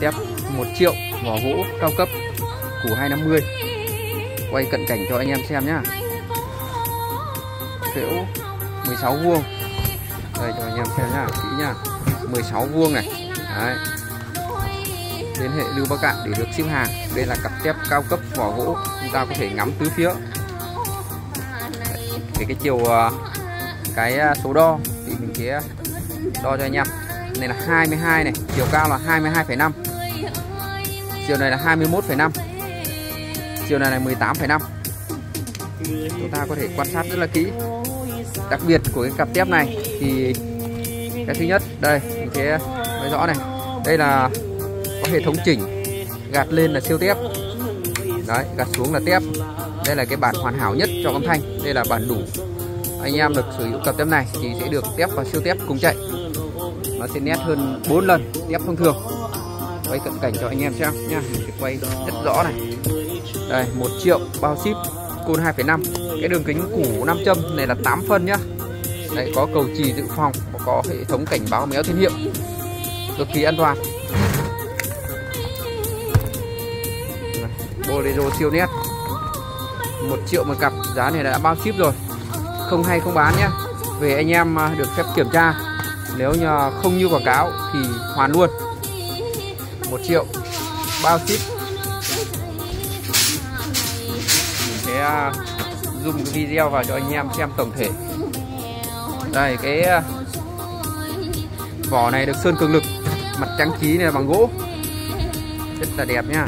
tép 1 triệu vỏ gỗ cao cấp củ 250 quay cận cảnh cho anh em xem nhá. Phễu 16 vuông. Đây cho anh em xem nhá kỹ nhá. 16 vuông này. Đấy. Liên hệ Lưu Bắc Cạn để được ship hàng. Đây là cặp tép cao cấp vỏ gỗ chúng ta có thể ngắm tứ phía. Để cái chiều à, cái à, số đo thì mình sẽ đo cho anh em. Này là 22 này chiều cao là 22,5 chiều này là 21,5 chiều này là 18,5 chúng ta có thể quan sát rất là kỹ. Đặc biệt của cái cặp tép này thì cái thứ nhất đây mình sẽ nói rõ này. Đây là có hệ thống chỉnh gạt lên là siêu tép. Đấy gạt xuống là tép. Đây là cái bản hoàn hảo nhất cho âm thanh. Đây là bản đủ. Anh em được sử dụng cặp tép này thì sẽ được tép và siêu tép cùng chạy. Nó sẽ nét hơn 4 lần tép thông thường quay cận cảnh cho anh em xem nha để quay rất rõ này. Đây 1 triệu bao ship côn 2,5 cái đường kính củ 5 châm này là 8 phân nhá. Đây có cầu trì dự phòng có hệ thống cảnh báo méo tín hiệu. Cực kỳ an toàn. Bolero siêu nét. 1 triệu một cặp giá này đã bao ship rồi. Không hay không bán nhé về anh em à, được phép kiểm tra. Nếu như không như quảng cáo thì hoàn luôn. 1 triệu. Bao ship. Mình sẽ à, zoom cái video vào cho anh em xem tổng thể. Đây, cái à, vỏ này được sơn cường lực, mặt trang trí này bằng gỗ. Rất là đẹp nha.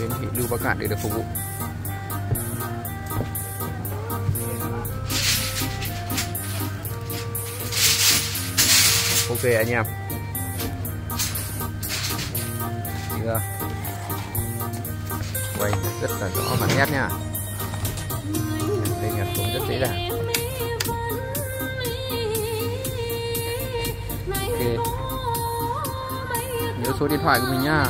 Đến thị lưu bắc cạn để được phục vụ. Ok anh em. Chưa? Quay rất là rõ mặt nét nha. Đây nhật cũng rất dễ dàng. Ok. Nhớ số điện thoại của mình nha.